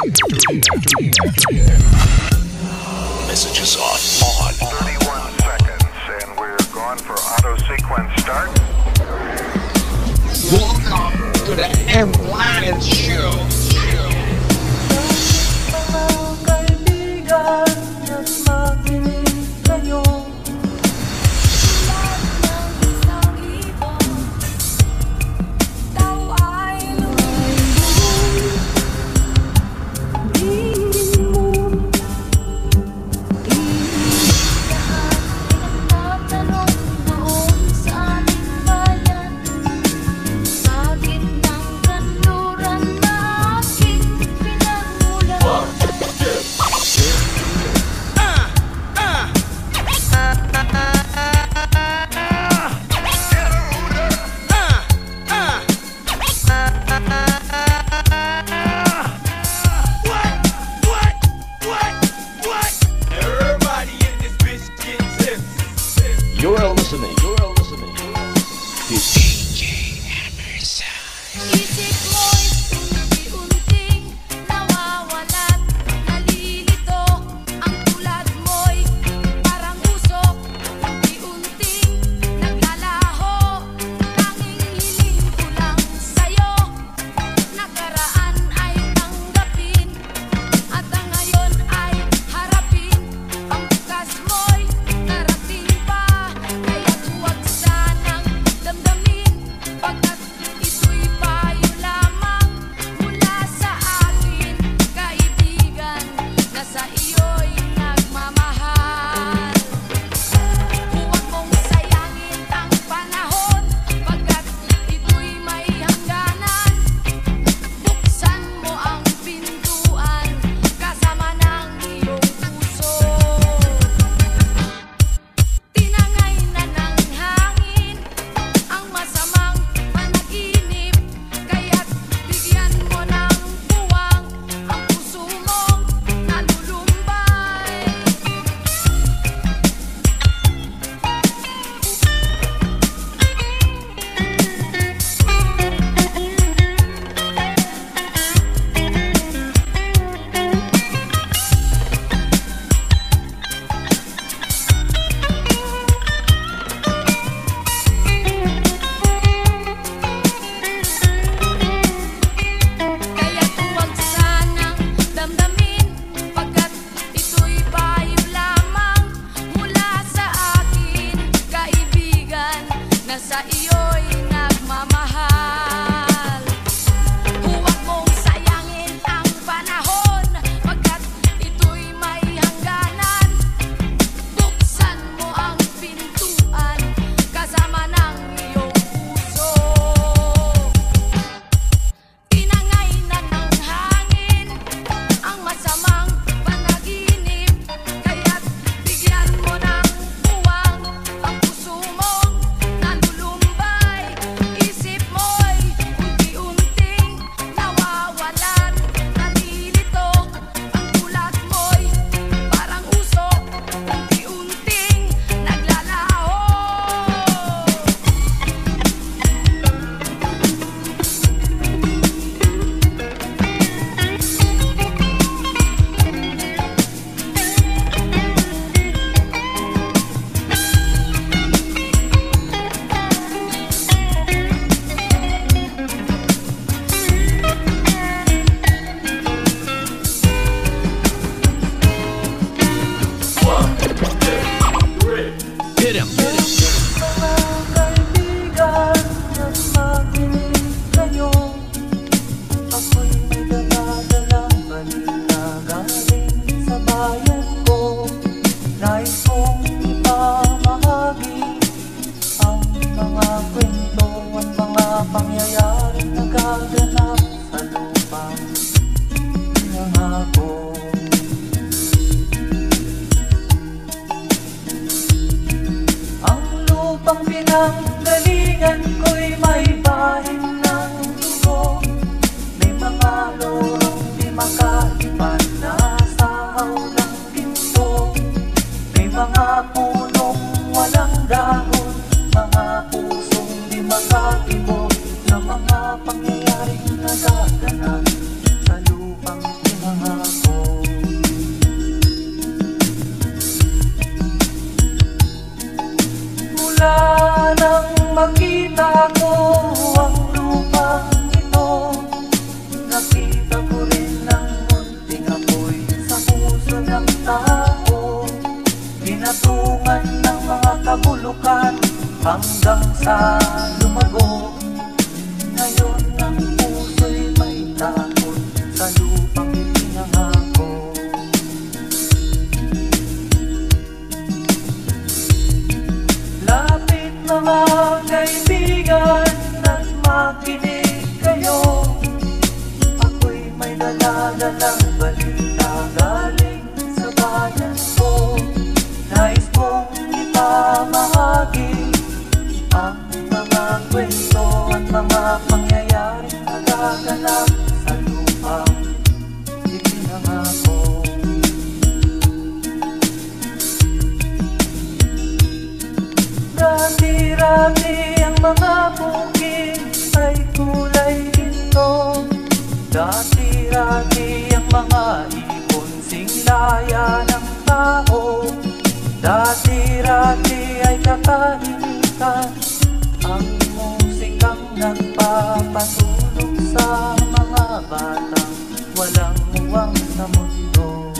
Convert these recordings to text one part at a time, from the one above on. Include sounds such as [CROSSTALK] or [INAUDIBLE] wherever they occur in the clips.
Message off. On. 31 seconds, and we're gone for auto sequence start. Welcome to the M Planet Show. pang Pinang heart Dati-rati ay katahimikan Ang musikang nagpapatulog sa mga batang Walang muwang sa mundo.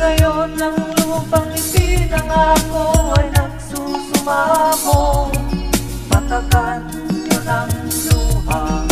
Ngayon ang lupang itinang ako ay nagsusumabong Matakan yun ang luha.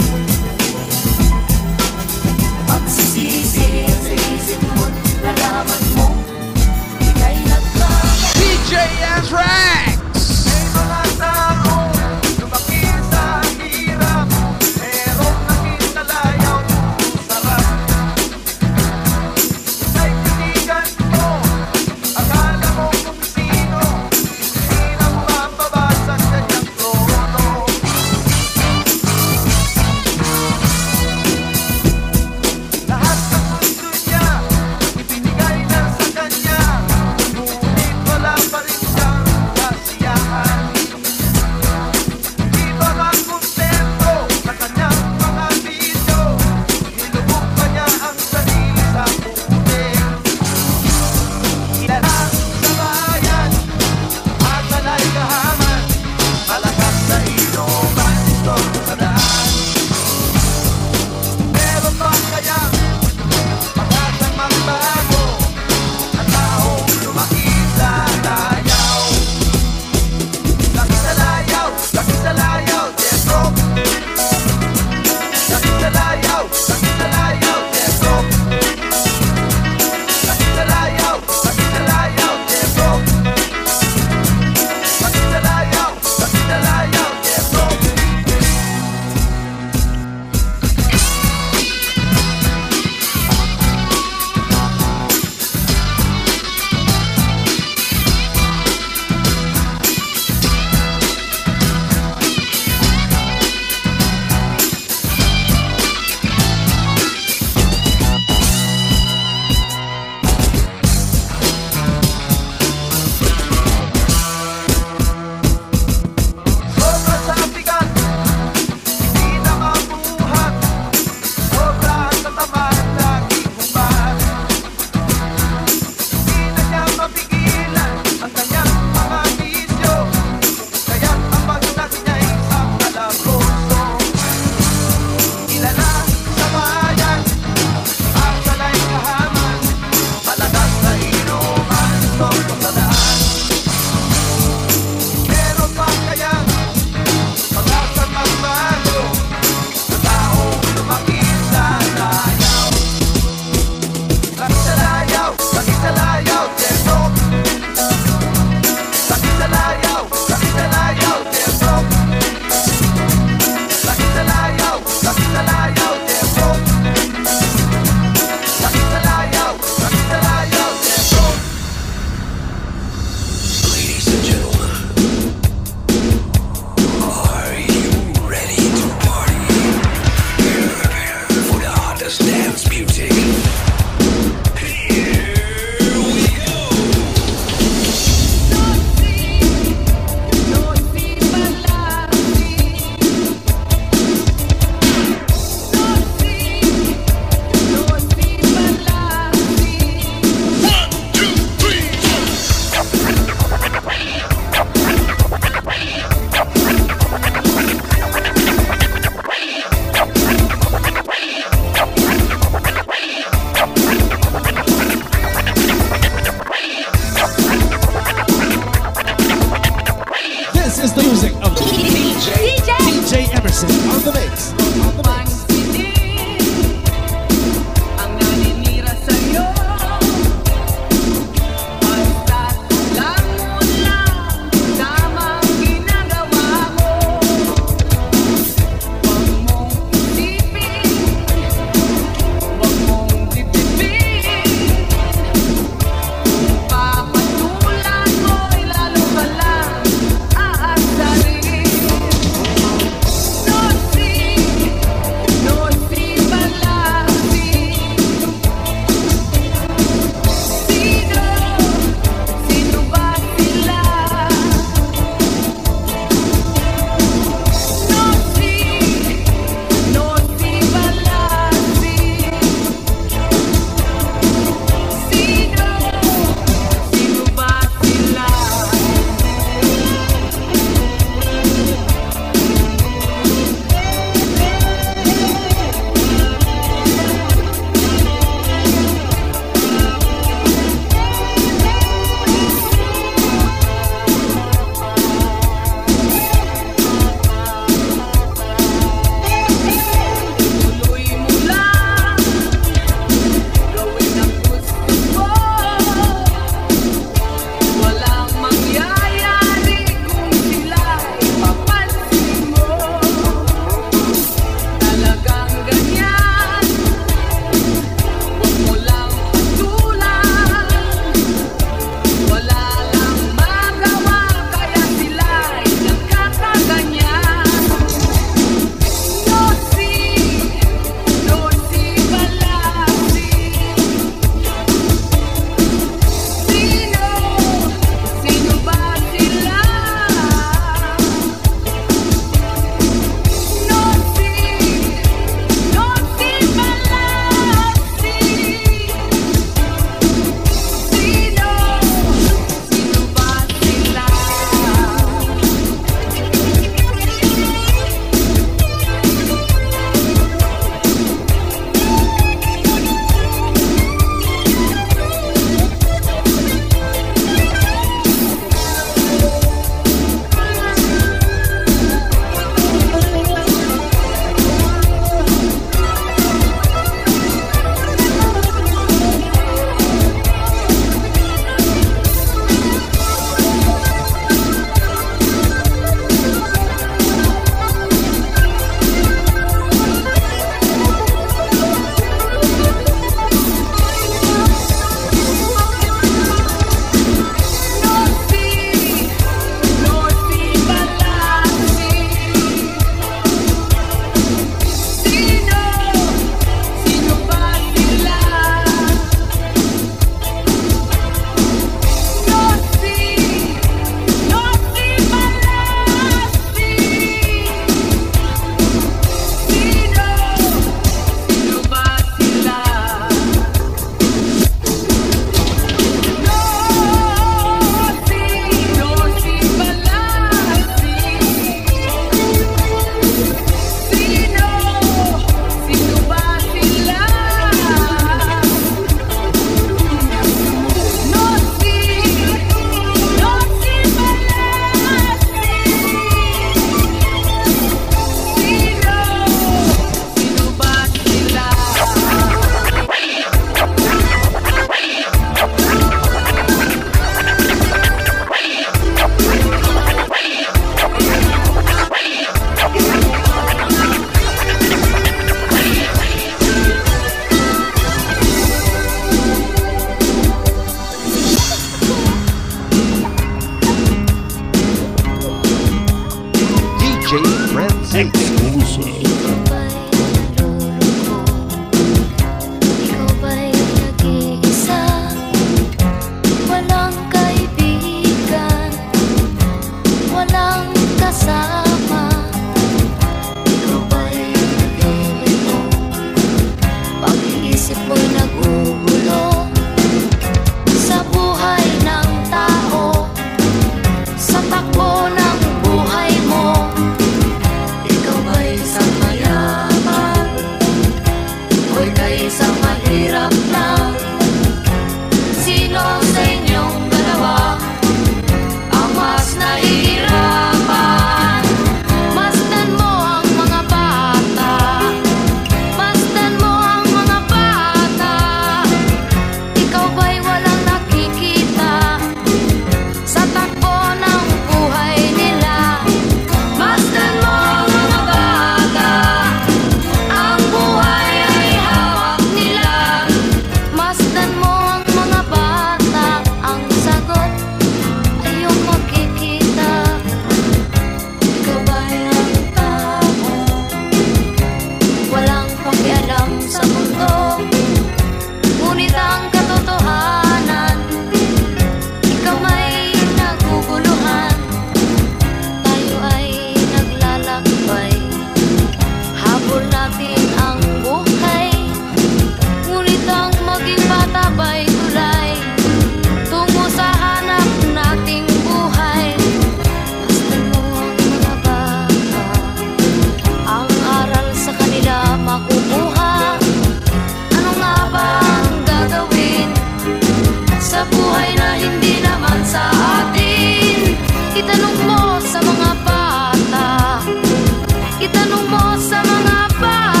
nossa, não na barra.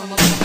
from above.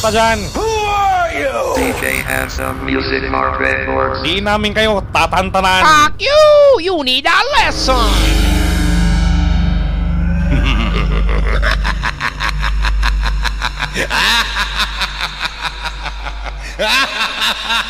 Namimirata dyan, DJ Handsome Music Mark Records. di namin kayo tatantanan. Fuck you! You need a lesson! [LAUGHS]